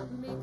because